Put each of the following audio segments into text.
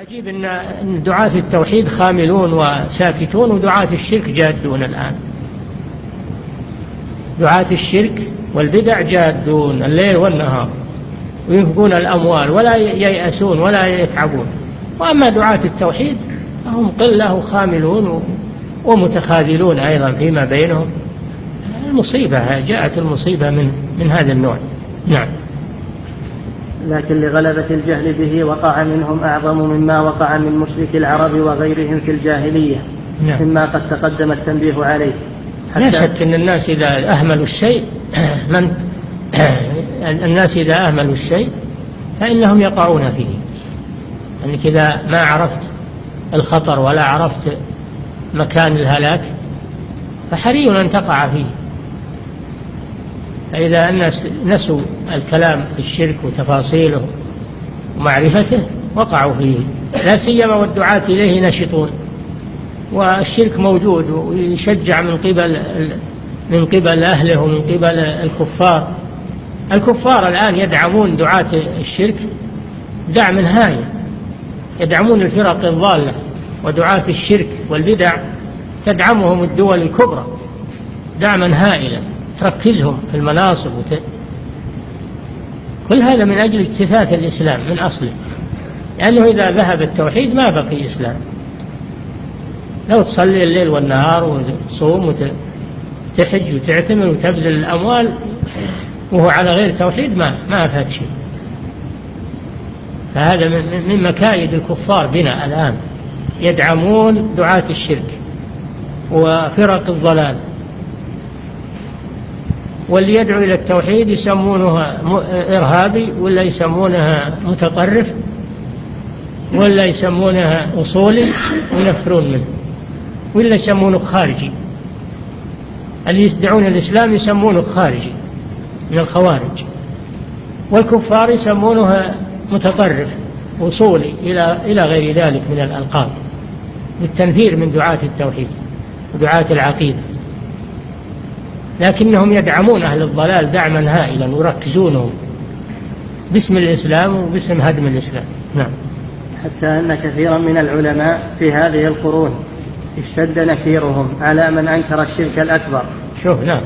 عجيب ان دعاة التوحيد خاملون وساكتون ودعاة الشرك جادون الآن. دعاة الشرك والبدع جادون الليل والنهار وينفقون الأموال ولا ييأسون ولا يتعبون. وأما دعاة التوحيد فهم قلة وخاملون ومتخاذلون أيضا فيما بينهم. المصيبة جاءت المصيبة من من هذا النوع. نعم. لكن لغلبة الجهل به وقع منهم أعظم مما وقع من مشرك العرب وغيرهم في الجاهلية نعم. مما قد تقدم التنبيه عليه. لا شك أن الناس إذا أهملوا الشيء من الناس إذا أهملوا الشيء فإنهم يقعون فيه. أنك إذا ما عرفت الخطر ولا عرفت مكان الهلاك فحري أن تقع فيه. فإذا الناس نسوا الكلام في الشرك وتفاصيله ومعرفته وقعوا فيه. لا سيما والدعاة إليه نشطون. والشرك موجود ويشجع من قبل من قبل أهله ومن قبل الكفار. الكفار الآن يدعمون دعاة الشرك دعم هائل يدعمون الفرق الضالة ودعاة الشرك والبدع تدعمهم الدول الكبرى دعما هائلا. تركزهم في المناصب وت... كل هذا من أجل اجتثاث الإسلام من أصله. لأنه إذا ذهب التوحيد ما بقي إسلام. لو تصلي الليل والنهار وتصوم وتحج وتعتمر وتبذل الأموال وهو على غير توحيد ما. ما فات شيء. فهذا من مكايد الكفار بنا الآن. يدعمون دعاة الشرك وفرق الضلال. واللي يدعو إلى التوحيد يسمونه إرهابي ولا يسمونها متطرف ولا يسمونها أصولي وينفرون منه ولا يسمونه خارجي. اللي يدعون الإسلام يسمونه خارجي من الخوارج. والكفار يسمونها متطرف وصولي إلى إلى غير ذلك من الألقاب للتنفير من دعاة التوحيد ودعاة العقيدة. لكنهم يدعمون أهل الضلال دعما هائلا ويركزونهم باسم الإسلام وباسم هدم الإسلام. نعم. حتى أن كثيرا من العلماء في هذه القرون اشتد نكيرهم على من أنكر الشرك الأكبر. شوف نعم.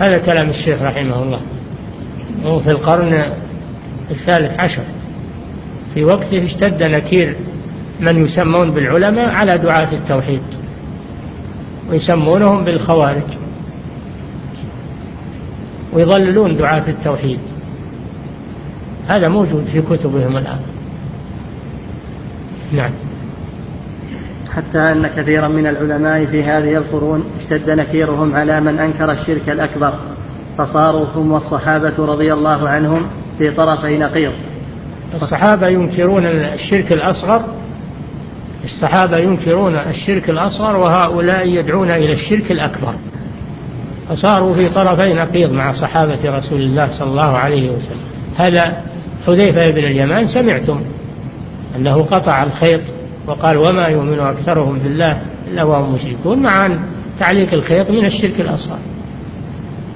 هذا كلام الشيخ رحمه الله. وفي القرن الثالث عشر. في وقته اشتد نكير من يسمون بالعلماء على دعاة التوحيد ويسمونهم بالخوارج. ويضللون دعاة التوحيد. هذا موجود في كتبهم الآن. نعم. حتى أن كثيرا من العلماء في هذه القرون اشتد نكيرهم على من أنكر الشرك الأكبر. فصاروا هم والصحابة رضي الله عنهم في طرفي نقيض. الصحابة ينكرون الشرك الأصغر الصحابة ينكرون الشرك الأصغر وهؤلاء يدعون إلى الشرك الأكبر. فصاروا في طرفي نقيض مع صحابة رسول الله صلى الله عليه وسلم. هذا حذيفة بن اليمان سمعتم أنه قطع الخيط وقال وما يؤمن أكثرهم بالله إلا وهم مشركون مع أن تعليق الخيط من الشرك الأصغر.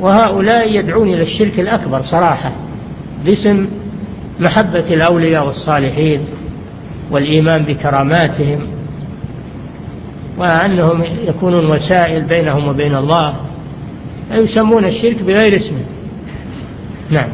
وهؤلاء يدعون إلى الشرك الأكبر صراحة باسم محبة الأولياء والصالحين والإيمان بكراماتهم وأنهم يكونون وسائل بينهم وبين الله يسمون الشرك بغير اسمه. نعم.